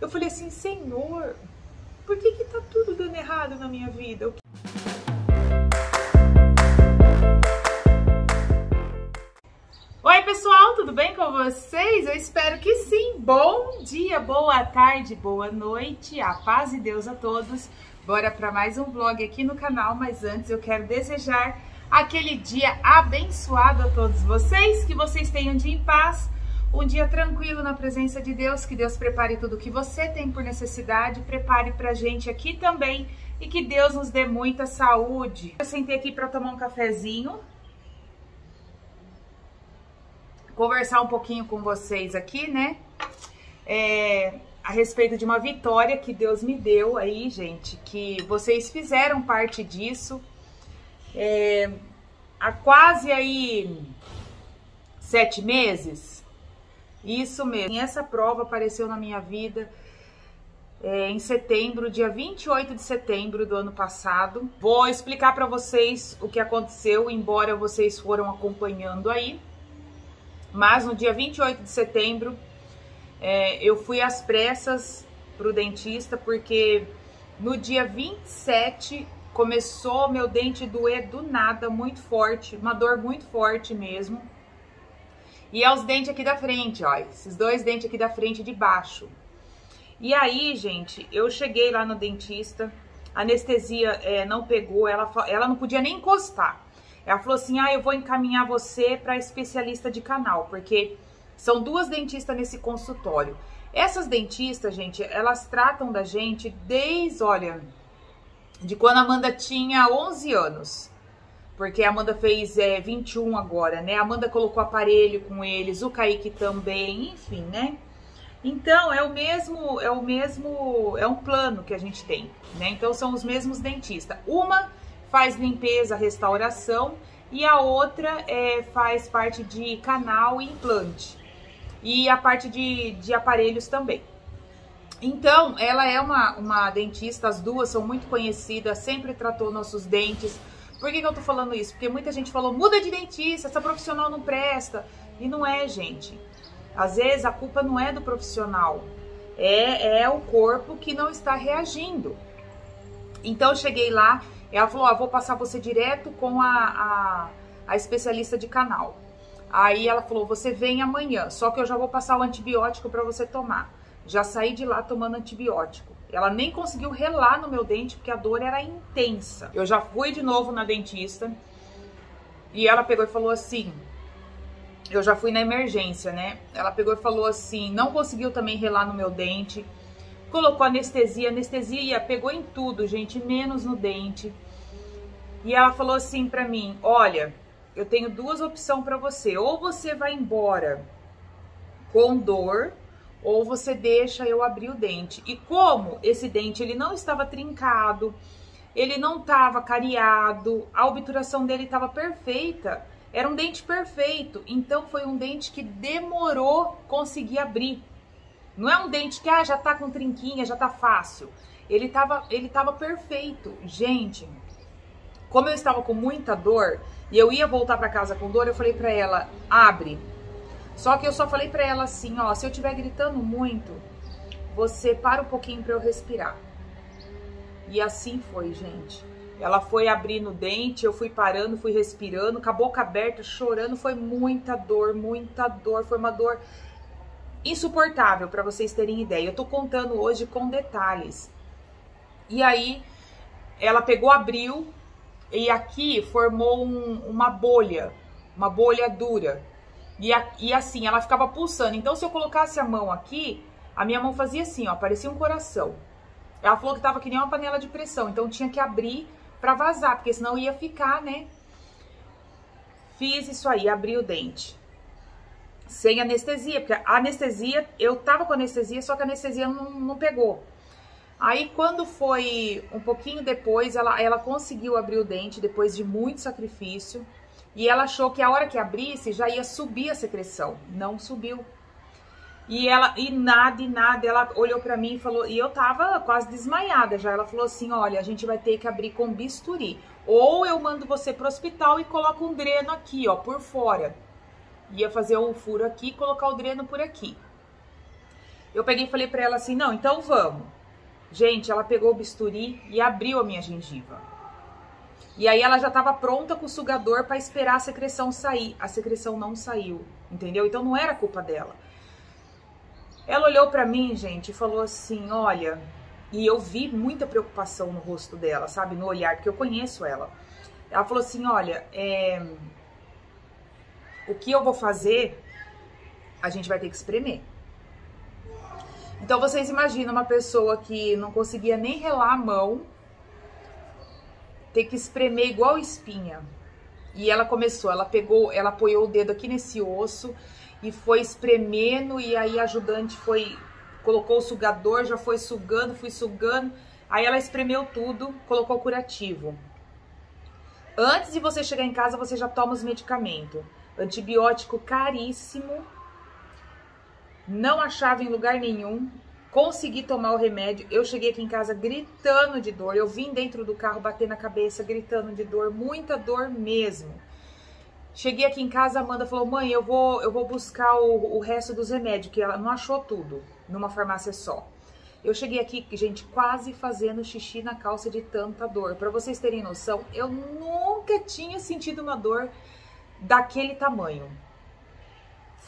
Eu falei assim, Senhor, por que que tá tudo dando errado na minha vida? Oi, pessoal, tudo bem com vocês? Eu espero que sim. Bom dia, boa tarde, boa noite. A paz e Deus a todos. Bora para mais um vlog aqui no canal, mas antes eu quero desejar aquele dia abençoado a todos vocês, que vocês tenham um dia em paz, um dia tranquilo na presença de Deus, que Deus prepare tudo o que você tem por necessidade, prepare pra gente aqui também e que Deus nos dê muita saúde. Eu sentei aqui para tomar um cafezinho, conversar um pouquinho com vocês aqui, né? É, a respeito de uma vitória que Deus me deu aí, gente, que vocês fizeram parte disso. É, há quase aí sete meses, isso mesmo. E essa prova apareceu na minha vida é, em setembro, dia 28 de setembro do ano passado. Vou explicar para vocês o que aconteceu, embora vocês foram acompanhando aí. Mas no dia 28 de setembro, é, eu fui às pressas pro dentista, porque no dia 27 começou meu dente doer do nada, muito forte, uma dor muito forte mesmo. E é os dentes aqui da frente, ó, esses dois dentes aqui da frente de baixo. E aí, gente, eu cheguei lá no dentista, a anestesia é, não pegou, ela, ela não podia nem encostar. Ela falou assim: ah, eu vou encaminhar você para especialista de canal, porque são duas dentistas nesse consultório. Essas dentistas, gente, elas tratam da gente desde, olha, de quando a Amanda tinha 11 anos. Porque a Amanda fez é, 21 agora, né? A Amanda colocou aparelho com eles, o Kaique também, enfim, né? Então, é o mesmo, é o mesmo, é um plano que a gente tem, né? Então, são os mesmos dentistas. Uma faz limpeza, restauração e a outra é, faz parte de canal e implante. E a parte de, de aparelhos também. Então, ela é uma, uma dentista, as duas são muito conhecidas, sempre tratou nossos dentes. Por que, que eu tô falando isso? Porque muita gente falou, muda de dentista, essa profissional não presta. E não é, gente. Às vezes a culpa não é do profissional, é, é o corpo que não está reagindo. Então eu cheguei lá, ela falou: ah, vou passar você direto com a, a, a especialista de canal. Aí ela falou: você vem amanhã, só que eu já vou passar o antibiótico para você tomar. Já saí de lá tomando antibiótico. Ela nem conseguiu relar no meu dente porque a dor era intensa. Eu já fui de novo na dentista e ela pegou e falou assim: eu já fui na emergência, né? Ela pegou e falou assim: não conseguiu também relar no meu dente. Colocou anestesia, anestesia pegou em tudo, gente, menos no dente. E ela falou assim para mim: olha, eu tenho duas opções para você. Ou você vai embora com dor ou você deixa eu abrir o dente. E como esse dente ele não estava trincado, ele não estava cariado, a obturação dele estava perfeita, era um dente perfeito. Então foi um dente que demorou conseguir abrir. Não é um dente que ah, já tá com trinquinha, já tá fácil. Ele estava ele tava perfeito. Gente, como eu estava com muita dor e eu ia voltar para casa com dor, eu falei para ela: "Abre, só que eu só falei para ela assim, ó, se eu estiver gritando muito, você para um pouquinho para eu respirar. E assim foi, gente. Ela foi abrindo o dente, eu fui parando, fui respirando, com a boca aberta, chorando, foi muita dor, muita dor, foi uma dor insuportável para vocês terem ideia. Eu tô contando hoje com detalhes. E aí ela pegou, abriu e aqui formou um, uma bolha, uma bolha dura. E, a, e assim, ela ficava pulsando. Então, se eu colocasse a mão aqui, a minha mão fazia assim, ó, parecia um coração. Ela falou que tava que nem uma panela de pressão, então tinha que abrir para vazar, porque senão ia ficar, né? Fiz isso aí, abri o dente. Sem anestesia, porque a anestesia, eu tava com anestesia, só que a anestesia não, não pegou. Aí, quando foi um pouquinho depois, ela, ela conseguiu abrir o dente, depois de muito sacrifício. E ela achou que a hora que abrisse já ia subir a secreção. Não subiu. E ela e nada e nada, ela olhou para mim e falou, e eu tava quase desmaiada já. Ela falou assim: "Olha, a gente vai ter que abrir com bisturi, ou eu mando você pro hospital e coloco um dreno aqui, ó, por fora. Ia fazer um furo aqui e colocar o dreno por aqui. Eu peguei e falei para ela assim: "Não, então vamos". Gente, ela pegou o bisturi e abriu a minha gengiva. E aí ela já estava pronta com o sugador para esperar a secreção sair. A secreção não saiu, entendeu? Então não era culpa dela. Ela olhou para mim, gente, e falou assim: "Olha, e eu vi muita preocupação no rosto dela, sabe? No olhar, porque eu conheço ela. Ela falou assim: Olha, é... o que eu vou fazer, a gente vai ter que espremer. Então vocês imaginam uma pessoa que não conseguia nem relar a mão, ter que espremer igual espinha. E ela começou, ela pegou, ela apoiou o dedo aqui nesse osso e foi espremendo, e aí a ajudante foi colocou o sugador, já foi sugando, fui sugando. Aí ela espremeu tudo, colocou o curativo. Antes de você chegar em casa, você já toma os medicamentos. Antibiótico caríssimo. Não achava em lugar nenhum. Consegui tomar o remédio. Eu cheguei aqui em casa gritando de dor. Eu vim dentro do carro bater na cabeça, gritando de dor, muita dor mesmo. Cheguei aqui em casa, a Amanda falou: "Mãe, eu vou eu vou buscar o, o resto dos remédios, que ela não achou tudo numa farmácia só. Eu cheguei aqui, gente, quase fazendo xixi na calça de tanta dor. Para vocês terem noção, eu nunca tinha sentido uma dor daquele tamanho.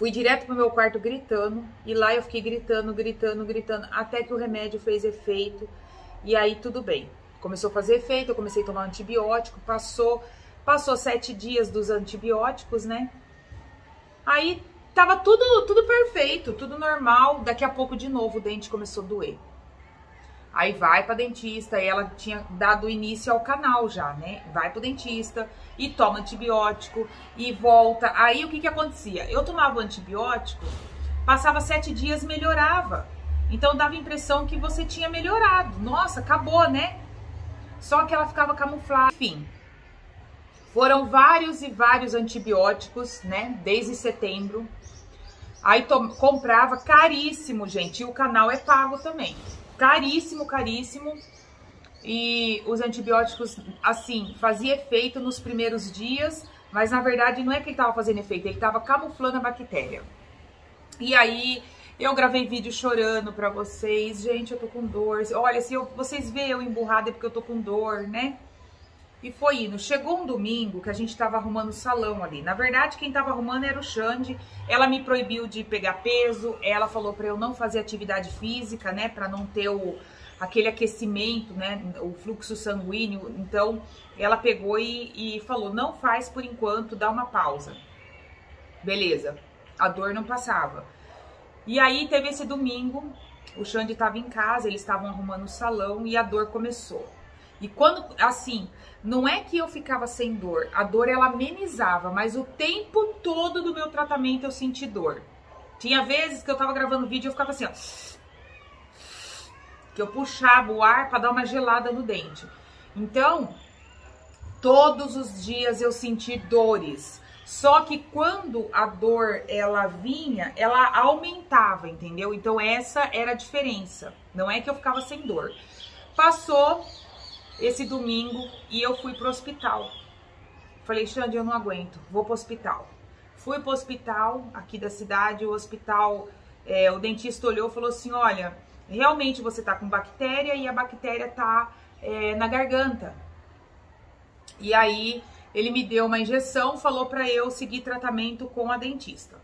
Fui direto pro meu quarto gritando e lá eu fiquei gritando, gritando, gritando até que o remédio fez efeito e aí tudo bem. Começou a fazer efeito, eu comecei a tomar antibiótico, passou, passou sete dias dos antibióticos, né? Aí Tava tudo, tudo perfeito, tudo normal. Daqui a pouco, de novo, o dente começou a doer. Aí vai pra dentista, ela tinha dado início ao canal já, né? Vai pro dentista e toma antibiótico e volta. Aí o que que acontecia? Eu tomava antibiótico, passava sete dias, melhorava. Então dava a impressão que você tinha melhorado. Nossa, acabou, né? Só que ela ficava camuflada. Enfim, foram vários e vários antibióticos, né? Desde setembro. Aí comprava caríssimo, gente. E o canal é pago também. Caríssimo, caríssimo. E os antibióticos, assim, fazia efeito nos primeiros dias, mas na verdade não é que ele estava fazendo efeito, ele estava camuflando a bactéria. E aí eu gravei vídeo chorando para vocês, gente, eu tô com dor. Olha, se eu, vocês veem eu emburrada é porque eu tô com dor, né? E foi indo. Chegou um domingo que a gente tava arrumando o salão ali. Na verdade, quem tava arrumando era o Xande. Ela me proibiu de pegar peso. Ela falou para eu não fazer atividade física, né? Para não ter o, aquele aquecimento, né? O fluxo sanguíneo. Então, ela pegou e, e falou: não faz por enquanto, dá uma pausa. Beleza. A dor não passava. E aí teve esse domingo. O Xande estava em casa, eles estavam arrumando o salão e a dor começou. E quando, assim, não é que eu ficava sem dor, a dor ela amenizava, mas o tempo todo do meu tratamento eu senti dor. Tinha vezes que eu tava gravando vídeo e eu ficava assim, ó. Que eu puxava o ar para dar uma gelada no dente. Então, todos os dias eu senti dores. Só que quando a dor ela vinha, ela aumentava, entendeu? Então essa era a diferença. Não é que eu ficava sem dor. Passou esse domingo e eu fui pro hospital. Falei, Xande, eu não aguento, vou pro hospital. Fui pro hospital aqui da cidade, o hospital, é, o dentista olhou e falou assim: olha, realmente você tá com bactéria e a bactéria tá é, na garganta. E aí ele me deu uma injeção, falou para eu seguir tratamento com a dentista.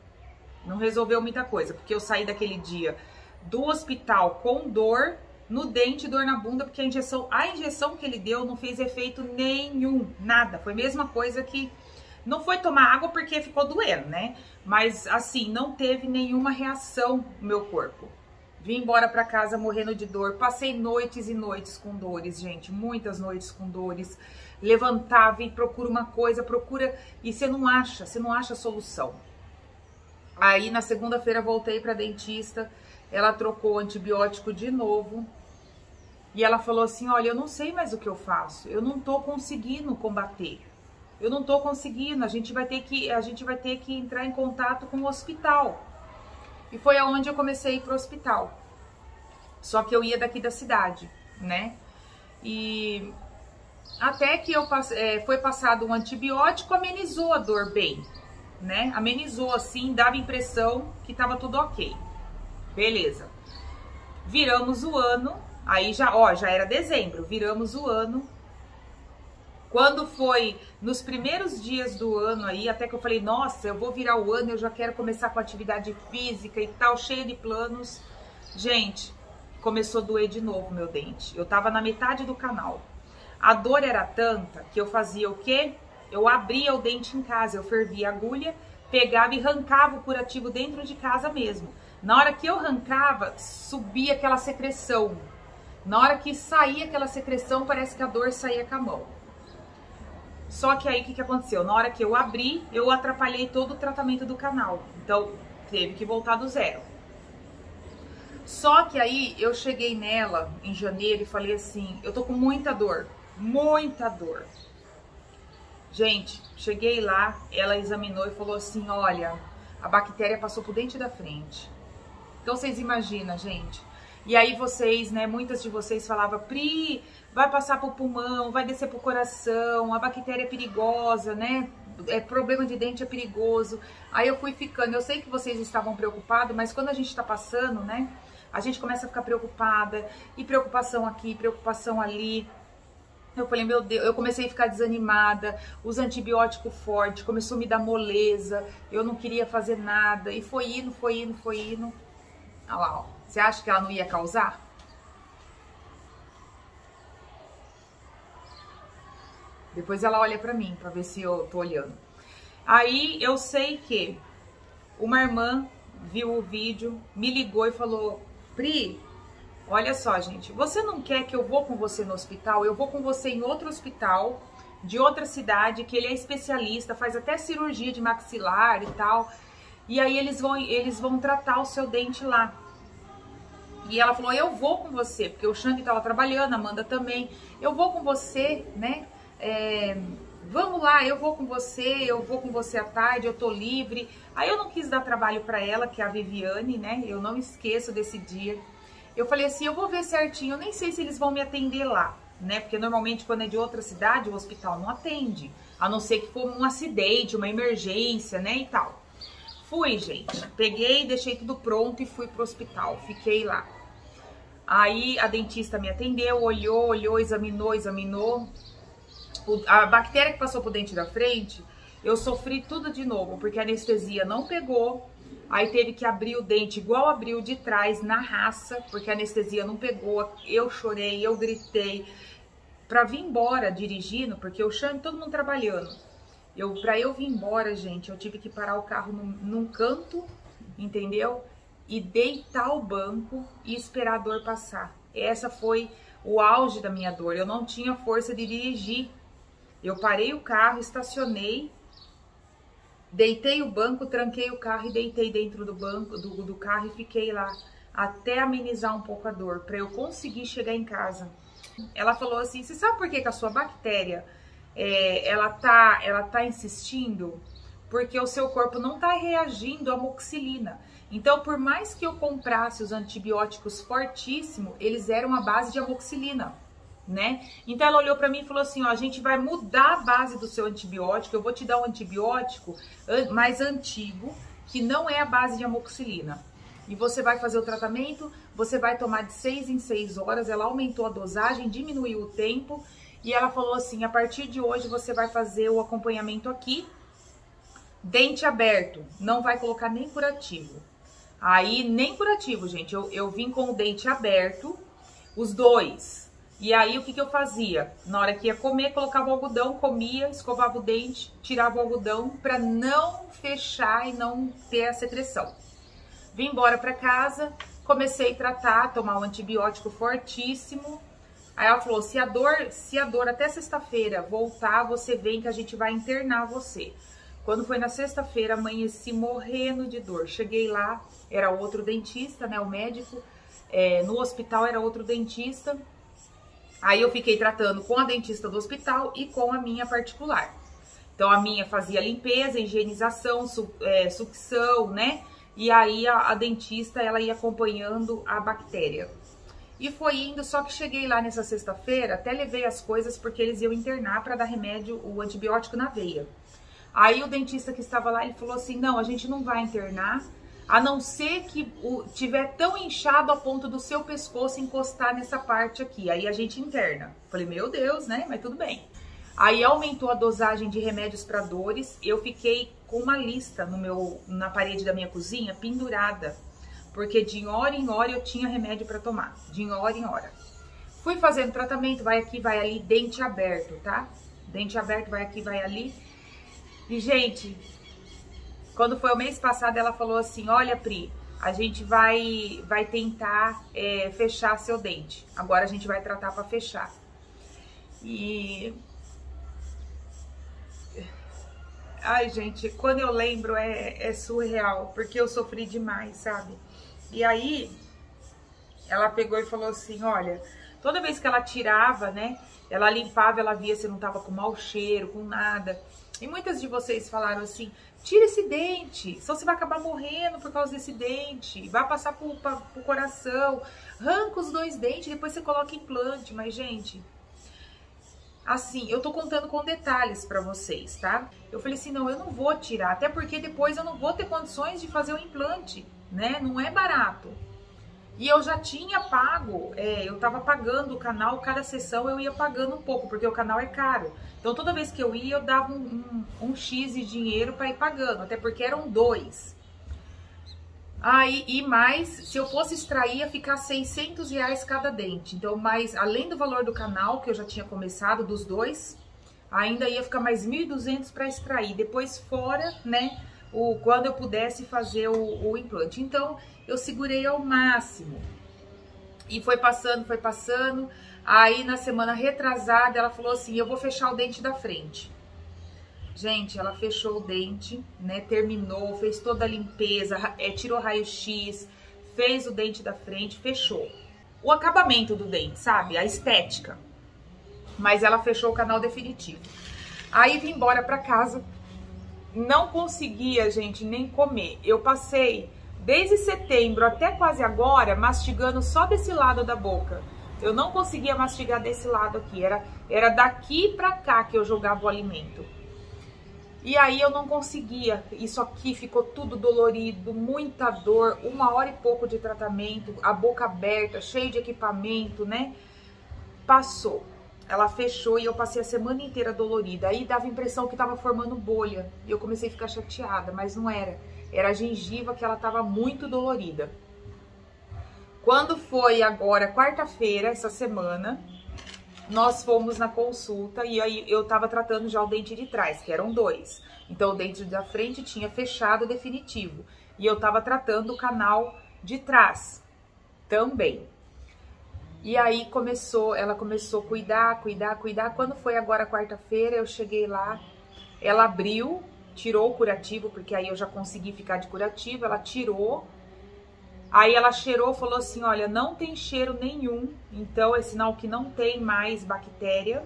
Não resolveu muita coisa, porque eu saí daquele dia do hospital com dor no dente, dor na bunda, porque a injeção, a injeção que ele deu não fez efeito nenhum, nada. Foi a mesma coisa que não foi tomar água porque ficou doendo, né? Mas assim, não teve nenhuma reação no meu corpo. Vim embora para casa morrendo de dor. Passei noites e noites com dores, gente, muitas noites com dores. Levantava e procura uma coisa, procura e você não acha, você não acha solução. Aí na segunda-feira voltei para dentista ela trocou o antibiótico de novo. E ela falou assim: Olha, eu não sei mais o que eu faço. Eu não tô conseguindo combater. Eu não tô conseguindo. A gente vai ter que, a gente vai ter que entrar em contato com o hospital. E foi aonde eu comecei a ir pro hospital. Só que eu ia daqui da cidade, né? E até que eu é, foi passado um antibiótico, amenizou a dor bem, né? Amenizou assim, dava impressão que tava tudo ok. Beleza. Viramos o ano, aí já, ó, já era dezembro, viramos o ano. Quando foi nos primeiros dias do ano aí, até que eu falei, nossa, eu vou virar o ano, eu já quero começar com atividade física e tal, cheia de planos. Gente, começou a doer de novo meu dente. Eu tava na metade do canal. A dor era tanta que eu fazia o quê? Eu abria o dente em casa, eu fervia a agulha, pegava e arrancava o curativo dentro de casa mesmo. Na hora que eu arrancava, subia aquela secreção. Na hora que saía aquela secreção, parece que a dor saía com a mão. Só que aí o que, que aconteceu? Na hora que eu abri, eu atrapalhei todo o tratamento do canal. Então, teve que voltar do zero. Só que aí eu cheguei nela em janeiro e falei assim: eu tô com muita dor, muita dor. Gente, cheguei lá, ela examinou e falou assim: olha, a bactéria passou por dente da frente. Então vocês imaginam, gente. E aí vocês, né, muitas de vocês falavam, Pri, vai passar pro pulmão, vai descer pro coração, a bactéria é perigosa, né? É, problema de dente é perigoso. Aí eu fui ficando, eu sei que vocês estavam preocupados, mas quando a gente tá passando, né, a gente começa a ficar preocupada, e preocupação aqui, preocupação ali. Eu falei, meu Deus, eu comecei a ficar desanimada, os antibióticos fortes, começou a me dar moleza, eu não queria fazer nada, e foi indo, foi indo, foi indo. Olha lá, ó. Você acha que ela não ia causar? Depois ela olha pra mim, pra ver se eu tô olhando. Aí eu sei que uma irmã viu o vídeo, me ligou e falou: Pri, Olha só, gente, você não quer que eu vou com você no hospital? Eu vou com você em outro hospital de outra cidade que ele é especialista, faz até cirurgia de maxilar e tal. E aí eles vão eles vão tratar o seu dente lá. E ela falou: "Eu vou com você", porque o Xang estava trabalhando, a Amanda também. "Eu vou com você, né? É, vamos lá, eu vou com você, eu vou com você à tarde, eu tô livre". Aí eu não quis dar trabalho para ela, que é a Viviane, né? Eu não esqueço desse dia eu falei assim, eu vou ver certinho, eu nem sei se eles vão me atender lá, né? Porque normalmente quando é de outra cidade, o hospital não atende, a não ser que for um acidente, uma emergência, né, e tal. Fui, gente. Peguei, deixei tudo pronto e fui pro hospital. Fiquei lá. Aí a dentista me atendeu, olhou, olhou, examinou, examinou. A bactéria que passou pro dente da frente, eu sofri tudo de novo, porque a anestesia não pegou, Aí teve que abrir o dente igual abriu de trás na raça, porque a anestesia não pegou. Eu chorei, eu gritei para vir embora dirigindo, porque o chão todo mundo trabalhando. Eu para eu vir embora, gente, eu tive que parar o carro num, num canto, entendeu? E deitar o banco e esperar a dor passar. Essa foi o auge da minha dor. Eu não tinha força de dirigir. Eu parei o carro, estacionei Deitei o banco, tranquei o carro e deitei dentro do banco do, do carro e fiquei lá até amenizar um pouco a dor, para eu conseguir chegar em casa. Ela falou assim: "Você sabe por que, que a sua bactéria é, ela tá ela tá insistindo? Porque o seu corpo não está reagindo à moxilina. Então, por mais que eu comprasse os antibióticos fortíssimos, eles eram a base de amoxilina né? Então ela olhou para mim e falou assim: ó, a gente vai mudar a base do seu antibiótico. Eu vou te dar um antibiótico mais antigo, que não é a base de amoxicilina. E você vai fazer o tratamento, você vai tomar de 6 em 6 horas. Ela aumentou a dosagem, diminuiu o tempo. E ela falou assim: a partir de hoje você vai fazer o acompanhamento aqui, dente aberto, não vai colocar nem curativo. Aí, nem curativo, gente. Eu, eu vim com o dente aberto, os dois e aí o que, que eu fazia? Na hora que ia comer, colocava o algodão, comia, escovava o dente, tirava o algodão para não fechar e não ter a secreção. Vim embora para casa, comecei a tratar, tomar um antibiótico fortíssimo. Aí ela falou: se a dor, se a dor até sexta-feira voltar, você vem que a gente vai internar você. Quando foi na sexta-feira, amanheci morrendo de dor. Cheguei lá, era outro dentista, né? O médico. É, no hospital era outro dentista. Aí eu fiquei tratando com a dentista do hospital e com a minha particular. Então a minha fazia limpeza, higienização, su, é, sucção, né? E aí a, a dentista ela ia acompanhando a bactéria. E foi indo, só que cheguei lá nessa sexta-feira, até levei as coisas porque eles iam internar para dar remédio, o antibiótico na veia. Aí o dentista que estava lá, ele falou assim: "Não, a gente não vai internar. a não ser que o, tiver tão inchado a ponto do seu pescoço encostar nessa parte aqui. Aí a gente interna. Falei, meu Deus, né? Mas tudo bem. Aí aumentou a dosagem de remédios para dores. Eu fiquei com uma lista no meu, na parede da minha cozinha pendurada, porque de hora em hora eu tinha remédio para tomar, de hora em hora. Fui fazendo tratamento, vai aqui, vai ali, dente aberto, tá? Dente aberto, vai aqui, vai ali. E gente, quando foi o mês passado, ela falou assim: Olha, Pri, a gente vai, vai tentar é, fechar seu dente. Agora a gente vai tratar para fechar. E. Ai, gente, quando eu lembro é, é surreal, porque eu sofri demais, sabe? E aí, ela pegou e falou assim: Olha, toda vez que ela tirava, né? Ela limpava, ela via se não tava com mau cheiro, com nada. E muitas de vocês falaram assim: tira esse dente, só você vai acabar morrendo por causa desse dente, vai passar pro, pra, pro coração, arranca os dois dentes, depois você coloca implante. Mas, gente, assim, eu tô contando com detalhes para vocês, tá? Eu falei assim: não, eu não vou tirar, até porque depois eu não vou ter condições de fazer o implante, né? Não é barato. E eu já tinha pago, é, eu tava pagando o canal, cada sessão eu ia pagando um pouco, porque o canal é caro. Então toda vez que eu ia, eu dava um, um, um X de dinheiro para ir pagando, até porque eram dois. Aí, e mais, se eu fosse extrair, ia ficar 600 reais cada dente. Então, mais, além do valor do canal, que eu já tinha começado, dos dois, ainda ia ficar mais 1.200 para extrair. Depois, fora, né, o, quando eu pudesse fazer o, o implante. Então, eu segurei ao máximo. E foi passando, foi passando. Aí na semana retrasada ela falou assim: "Eu vou fechar o dente da frente". Gente, ela fechou o dente, né? Terminou, fez toda a limpeza, é, tirou raio-x, fez o dente da frente, fechou. O acabamento do dente, sabe? A estética. Mas ela fechou o canal definitivo. Aí vim embora para casa. Não conseguia, gente, nem comer. Eu passei desde setembro até quase agora, mastigando só desse lado da boca. Eu não conseguia mastigar desse lado aqui, era, era daqui pra cá que eu jogava o alimento. E aí eu não conseguia, isso aqui ficou tudo dolorido, muita dor, uma hora e pouco de tratamento, a boca aberta, cheio de equipamento, né? Passou. Ela fechou e eu passei a semana inteira dolorida. Aí dava a impressão que tava formando bolha. E eu comecei a ficar chateada, mas não era era a gengiva que ela estava muito dolorida. Quando foi agora quarta-feira, essa semana, nós fomos na consulta e aí eu estava tratando já o dente de trás, que eram dois. Então o dente da frente tinha fechado definitivo e eu estava tratando o canal de trás também. E aí começou, ela começou a cuidar, cuidar, cuidar. Quando foi agora quarta-feira, eu cheguei lá, ela abriu tirou o curativo, porque aí eu já consegui ficar de curativo, ela tirou. Aí ela cheirou, falou assim: "Olha, não tem cheiro nenhum". Então é sinal que não tem mais bactéria,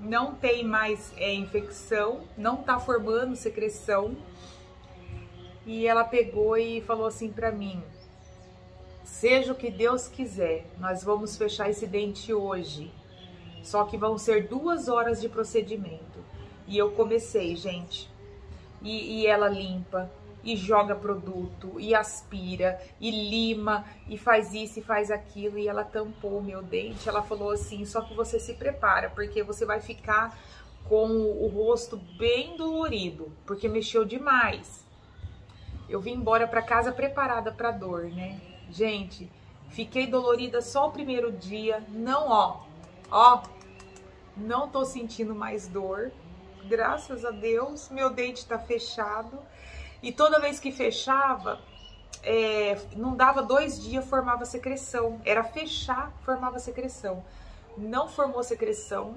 não tem mais é, infecção, não tá formando secreção. E ela pegou e falou assim para mim: "Seja o que Deus quiser, nós vamos fechar esse dente hoje. Só que vão ser duas horas de procedimento". E eu comecei, gente e, e ela limpa e joga produto e aspira e lima e faz isso e faz aquilo e ela tampou meu dente. Ela falou assim: só que você se prepara porque você vai ficar com o rosto bem dolorido porque mexeu demais. Eu vim embora para casa preparada para dor, né? Gente, fiquei dolorida só o primeiro dia, não ó, ó, não tô sentindo mais dor graças a Deus, meu dente está fechado. E toda vez que fechava, é, não dava dois dias, formava secreção. Era fechar, formava secreção. Não formou secreção.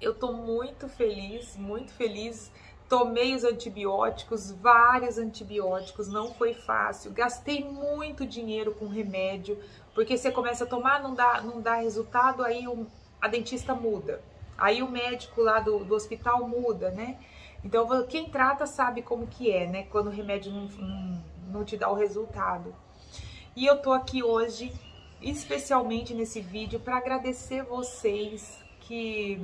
Eu tô muito feliz, muito feliz. Tomei os antibióticos, vários antibióticos, não foi fácil. Gastei muito dinheiro com remédio, porque você começa a tomar, não dá, não dá resultado, aí o, a dentista muda. Aí o médico lá do, do hospital muda, né? Então quem trata sabe como que é, né? Quando o remédio não, não, não te dá o resultado. E eu tô aqui hoje, especialmente nesse vídeo, para agradecer vocês que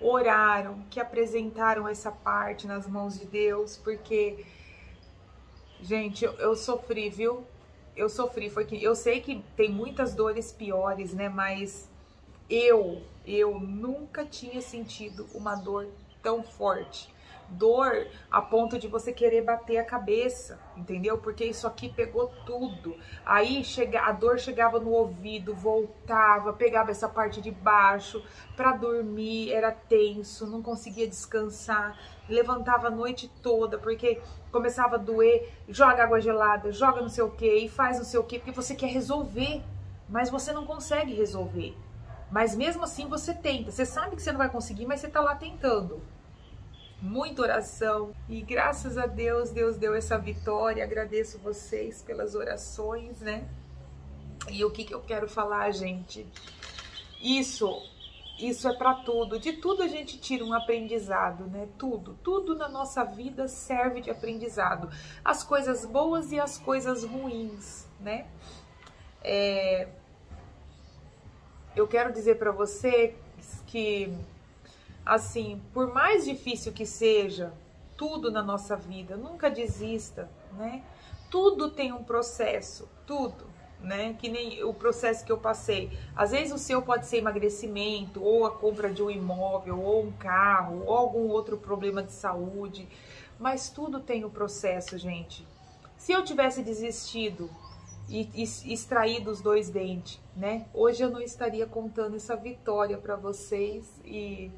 oraram, que apresentaram essa parte nas mãos de Deus, porque Gente, eu, eu sofri, viu? Eu sofri, foi que eu sei que tem muitas dores piores, né? Mas eu, eu nunca tinha sentido uma dor tão forte dor a ponto de você querer bater a cabeça, entendeu? Porque isso aqui pegou tudo. Aí chega, a dor chegava no ouvido, voltava, pegava essa parte de baixo para dormir, era tenso, não conseguia descansar, levantava a noite toda porque começava a doer, joga água gelada, joga não sei o que e faz não sei o que porque você quer resolver, mas você não consegue resolver. Mas mesmo assim você tenta. Você sabe que você não vai conseguir, mas você tá lá tentando muita oração e graças a Deus, Deus deu essa vitória. Agradeço vocês pelas orações, né? E o que, que eu quero falar, gente? Isso, isso é para tudo. De tudo a gente tira um aprendizado, né? Tudo, tudo na nossa vida serve de aprendizado. As coisas boas e as coisas ruins, né? É... Eu quero dizer para você que assim, por mais difícil que seja tudo na nossa vida, nunca desista, né? Tudo tem um processo, tudo, né? Que nem o processo que eu passei. Às vezes o seu pode ser emagrecimento, ou a compra de um imóvel, ou um carro, ou algum outro problema de saúde, mas tudo tem o um processo, gente. Se eu tivesse desistido e, e extraído os dois dentes, né? Hoje eu não estaria contando essa vitória para vocês e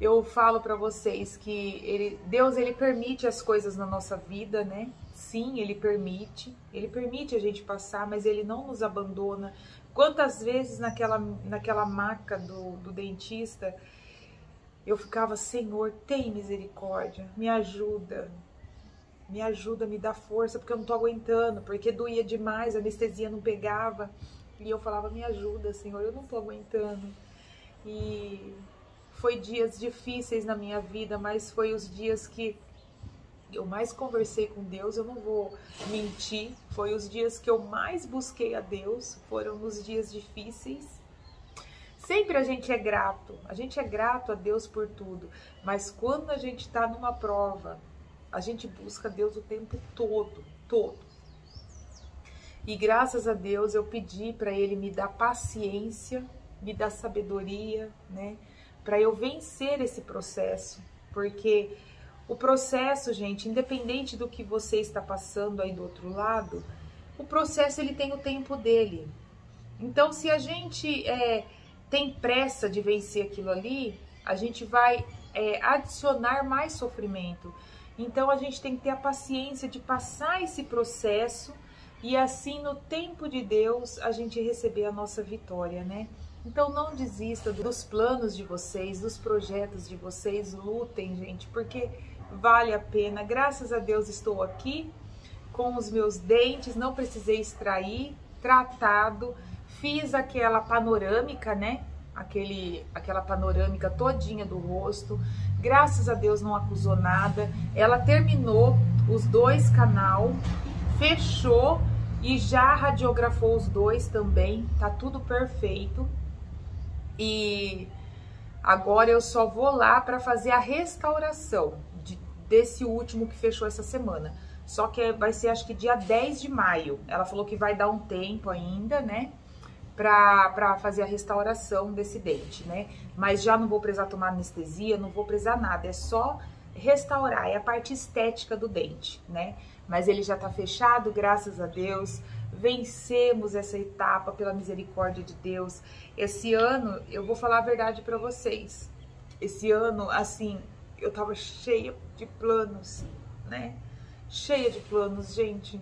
eu falo para vocês que ele, Deus ele permite as coisas na nossa vida, né? Sim, ele permite, ele permite a gente passar, mas ele não nos abandona. Quantas vezes naquela, naquela maca do, do dentista eu ficava, Senhor, tem misericórdia, me ajuda, me ajuda, me dá força, porque eu não tô aguentando, porque doía demais, a anestesia não pegava. E eu falava, me ajuda, Senhor, eu não tô aguentando. E foi dias difíceis na minha vida, mas foi os dias que eu mais conversei com Deus, eu não vou mentir, foi os dias que eu mais busquei a Deus, foram nos dias difíceis. Sempre a gente é grato, a gente é grato a Deus por tudo, mas quando a gente está numa prova, a gente busca Deus o tempo todo, todo. E graças a Deus eu pedi para Ele me dar paciência, me dar sabedoria, né? para eu vencer esse processo, porque o processo, gente, independente do que você está passando aí do outro lado, o processo ele tem o tempo dele. Então, se a gente é, tem pressa de vencer aquilo ali, a gente vai é, adicionar mais sofrimento. Então, a gente tem que ter a paciência de passar esse processo e assim, no tempo de Deus, a gente receber a nossa vitória, né? Então não desista dos planos de vocês, dos projetos de vocês, lutem, gente, porque vale a pena. Graças a Deus estou aqui com os meus dentes, não precisei extrair, tratado, fiz aquela panorâmica, né? Aquele, aquela panorâmica todinha do rosto. Graças a Deus não acusou nada. Ela terminou os dois canal, fechou e já radiografou os dois também. Tá tudo perfeito. E agora eu só vou lá para fazer a restauração de, desse último que fechou essa semana. Só que vai ser acho que dia 10 de maio. Ela falou que vai dar um tempo ainda, né? Pra fazer a restauração desse dente, né? Mas já não vou precisar tomar anestesia, não vou precisar nada. É só restaurar, é a parte estética do dente, né? Mas ele já tá fechado, graças a Deus vencemos essa etapa pela misericórdia de Deus. Esse ano, eu vou falar a verdade para vocês. Esse ano, assim, eu tava cheia de planos, né? Cheia de planos, gente.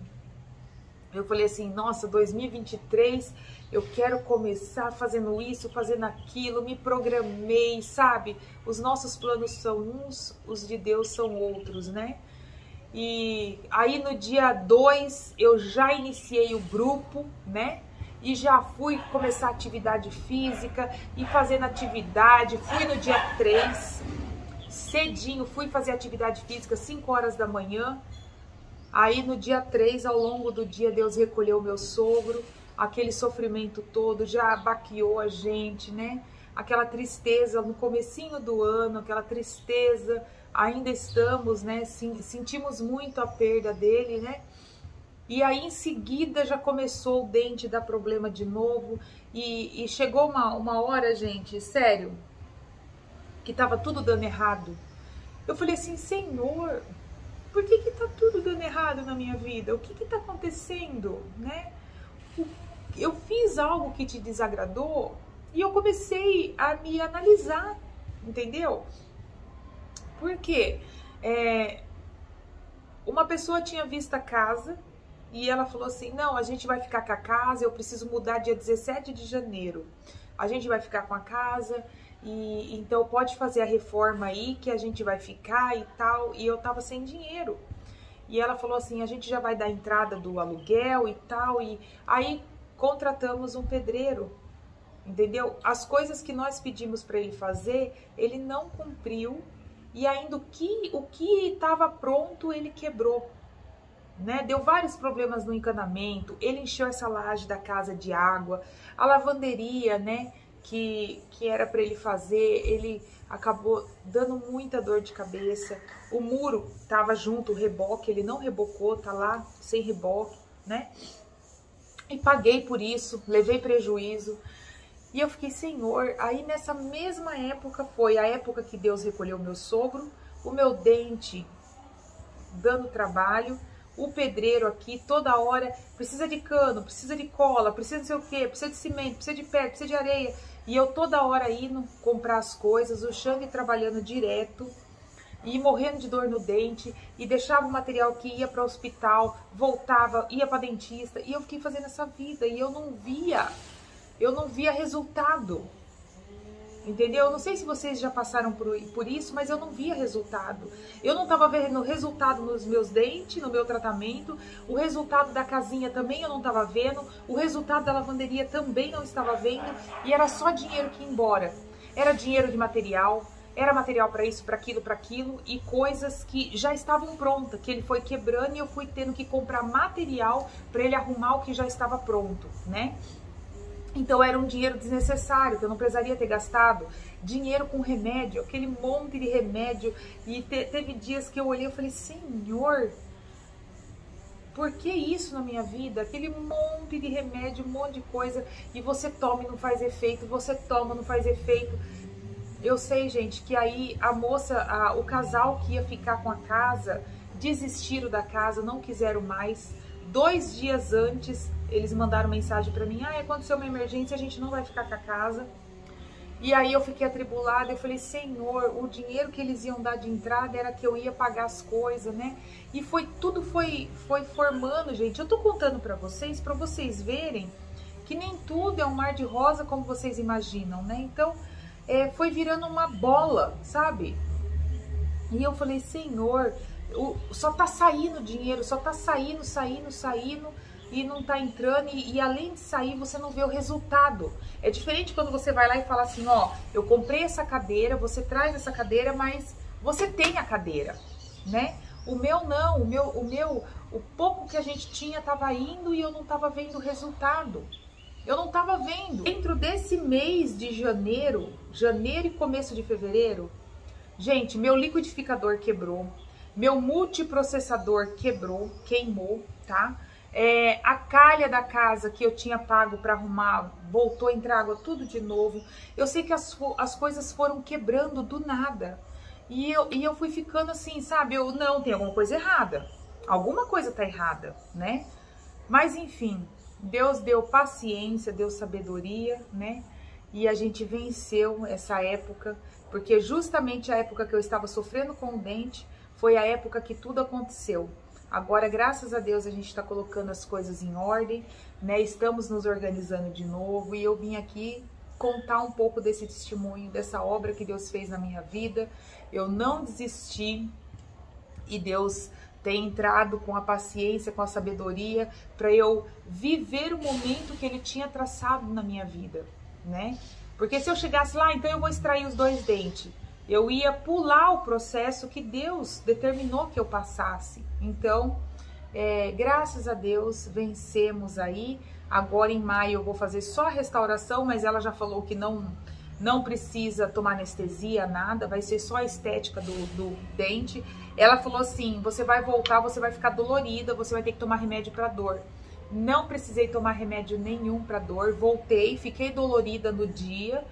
Eu falei assim, nossa, 2023 eu quero começar fazendo isso, fazendo aquilo, me programei, sabe? Os nossos planos são uns, os de Deus são outros, né? E aí no dia 2 eu já iniciei o grupo, né? E já fui começar atividade física e fazendo atividade. Fui no dia 3, cedinho, fui fazer atividade física 5 horas da manhã. Aí no dia 3, ao longo do dia, Deus recolheu o meu sogro. Aquele sofrimento todo já baqueou a gente, né? Aquela tristeza no comecinho do ano, aquela tristeza ainda estamos, né? Sentimos muito a perda dele, né? E aí em seguida já começou o dente dar problema de novo. E, e chegou uma, uma hora, gente, sério, que tava tudo dando errado. Eu falei assim, Senhor, por que que tá tudo dando errado na minha vida? O que que tá acontecendo, né? Eu fiz algo que te desagradou e eu comecei a me analisar, entendeu? Porque é, uma pessoa tinha visto a casa e ela falou assim: não, a gente vai ficar com a casa, eu preciso mudar dia 17 de janeiro. A gente vai ficar com a casa e então pode fazer a reforma aí que a gente vai ficar e tal. E eu tava sem dinheiro. E ela falou assim: a gente já vai dar entrada do aluguel e tal. E aí contratamos um pedreiro, entendeu? As coisas que nós pedimos para ele fazer, ele não cumpriu. E ainda o que o que estava pronto ele quebrou. Né? Deu vários problemas no encanamento, ele encheu essa laje da casa de água, a lavanderia, né? que, que era para ele fazer, ele acabou dando muita dor de cabeça. O muro tava junto, o reboque, ele não rebocou, tá lá sem reboque, né? E paguei por isso, levei prejuízo. E eu fiquei, Senhor, aí nessa mesma época foi a época que Deus recolheu meu sogro, o meu dente dando trabalho, o pedreiro aqui toda hora precisa de cano, precisa de cola, precisa de sei o quê, precisa de cimento, precisa de pedra, precisa de areia. E eu toda hora indo comprar as coisas, o Xang trabalhando direto e morrendo de dor no dente e deixava o material que ia para o hospital, voltava, ia para dentista e eu fiquei fazendo essa vida e eu não via, eu não via resultado. Entendeu? Eu não sei se vocês já passaram por, por isso, mas eu não via resultado. Eu não estava vendo resultado nos meus dentes, no meu tratamento. O resultado da casinha também eu não estava vendo. O resultado da lavanderia também não estava vendo. E era só dinheiro que ia embora. Era dinheiro de material, era material para isso, para aquilo, para aquilo e coisas que já estavam prontas, que ele foi quebrando e eu fui tendo que comprar material para ele arrumar o que já estava pronto, né? Então era um dinheiro desnecessário, que eu não precisaria ter gastado. Dinheiro com remédio, aquele monte de remédio. E te, teve dias que eu olhei e falei, Senhor, por que isso na minha vida? Aquele monte de remédio, um monte de coisa. E você toma e não faz efeito, você toma não faz efeito. Eu sei, gente, que aí a moça, a, o casal que ia ficar com a casa, desistiram da casa, não quiseram mais. Dois dias antes, eles mandaram mensagem para mim: ah, aconteceu uma emergência, a gente não vai ficar com a casa. E aí eu fiquei atribulada, eu falei, Senhor, o dinheiro que eles iam dar de entrada era que eu ia pagar as coisas, né? E foi tudo foi foi formando, gente. Eu tô contando para vocês, para vocês verem que nem tudo é um mar de rosa como vocês imaginam, né? Então, é, foi virando uma bola, sabe? E eu falei, Senhor, o, só tá saindo dinheiro, só tá saindo, saindo, saindo e não tá entrando e, e, além de sair você não vê o resultado. É diferente quando você vai lá e fala assim, ó, eu comprei essa cadeira, você traz essa cadeira, mas você tem a cadeira, né? O meu não, o meu, o meu, o pouco que a gente tinha tava indo e eu não tava vendo o resultado. Eu não tava vendo. Dentro desse mês de janeiro, janeiro e começo de fevereiro, gente, meu liquidificador quebrou, meu multiprocessador quebrou, queimou, tá? É, a calha da casa que eu tinha pago para arrumar voltou a entrar água tudo de novo. Eu sei que as, as coisas foram quebrando do nada. E eu, e eu fui ficando assim, sabe? Eu não, tem alguma coisa errada. Alguma coisa tá errada, né? Mas enfim, Deus deu paciência, deu sabedoria, né? E a gente venceu essa época, porque justamente a época que eu estava sofrendo com o dente foi a época que tudo aconteceu. Agora, graças a Deus, a gente está colocando as coisas em ordem, né? Estamos nos organizando de novo e eu vim aqui contar um pouco desse testemunho, dessa obra que Deus fez na minha vida. Eu não desisti e Deus tem entrado com a paciência, com a sabedoria para eu viver o momento que Ele tinha traçado na minha vida, né? Porque se eu chegasse lá, então eu vou extrair os dois dentes eu ia pular o processo que Deus determinou que eu passasse. Então, é, graças a Deus, vencemos aí. Agora em maio eu vou fazer só a restauração, mas ela já falou que não não precisa tomar anestesia, nada, vai ser só a estética do, do dente. Ela falou assim: você vai voltar, você vai ficar dolorida, você vai ter que tomar remédio para dor. Não precisei tomar remédio nenhum para dor, voltei, fiquei dolorida no dia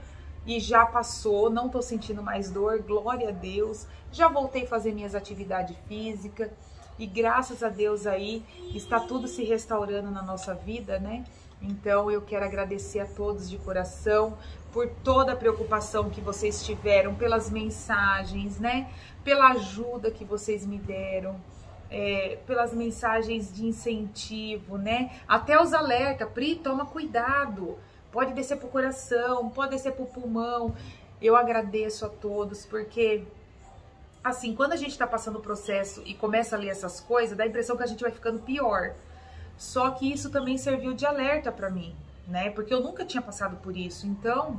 e já passou, não tô sentindo mais dor, glória a Deus. Já voltei a fazer minhas atividades físicas e graças a Deus aí está tudo se restaurando na nossa vida, né? Então eu quero agradecer a todos de coração por toda a preocupação que vocês tiveram, pelas mensagens, né? Pela ajuda que vocês me deram. É, pelas mensagens de incentivo, né? Até os alertas, Pri, toma cuidado, pode descer pro coração, pode descer pro pulmão. Eu agradeço a todos, porque assim, quando a gente tá passando o processo e começa a ler essas coisas, dá a impressão que a gente vai ficando pior. Só que isso também serviu de alerta para mim, né? Porque eu nunca tinha passado por isso. Então,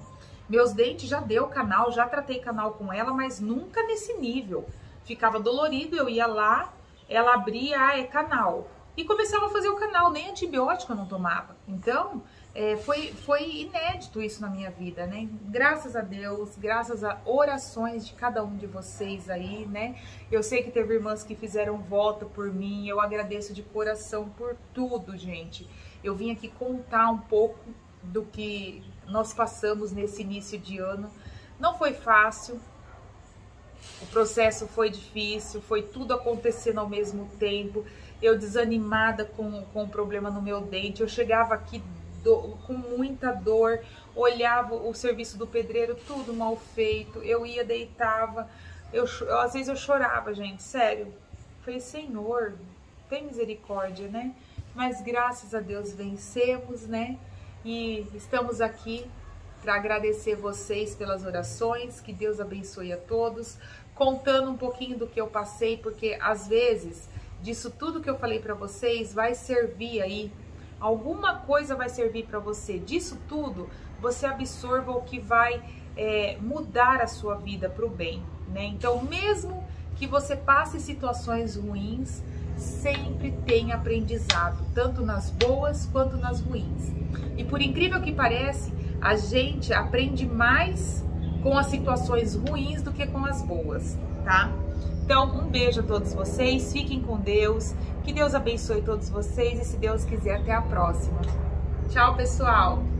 meus dentes já deu canal, já tratei canal com ela, mas nunca nesse nível. Ficava dolorido, eu ia lá, ela abria, ah, é canal. E começava a fazer o canal, nem antibiótico eu não tomava. Então, é, foi, foi inédito isso na minha vida, né? Graças a Deus, graças a orações de cada um de vocês aí, né? Eu sei que teve irmãs que fizeram voto por mim, eu agradeço de coração por tudo, gente. Eu vim aqui contar um pouco do que nós passamos nesse início de ano. Não foi fácil, o processo foi difícil, foi tudo acontecendo ao mesmo tempo. Eu desanimada com, com o problema no meu dente, eu chegava aqui do, com muita dor, olhava o serviço do pedreiro tudo mal feito, eu ia, deitava, eu, às vezes eu chorava, gente, sério. Falei, Senhor, tem misericórdia, né? Mas graças a Deus vencemos, né? E estamos aqui para agradecer vocês pelas orações, que Deus abençoe a todos, contando um pouquinho do que eu passei, porque às vezes disso tudo que eu falei para vocês vai servir aí alguma coisa vai servir para você. Disso tudo, você absorva o que vai é, mudar a sua vida para o bem, né? Então, mesmo que você passe situações ruins, sempre tem aprendizado, tanto nas boas quanto nas ruins. E por incrível que pareça, a gente aprende mais com as situações ruins do que com as boas, tá? Então, um beijo a todos vocês, fiquem com Deus, que Deus abençoe todos vocês e se Deus quiser, até a próxima. Tchau, pessoal!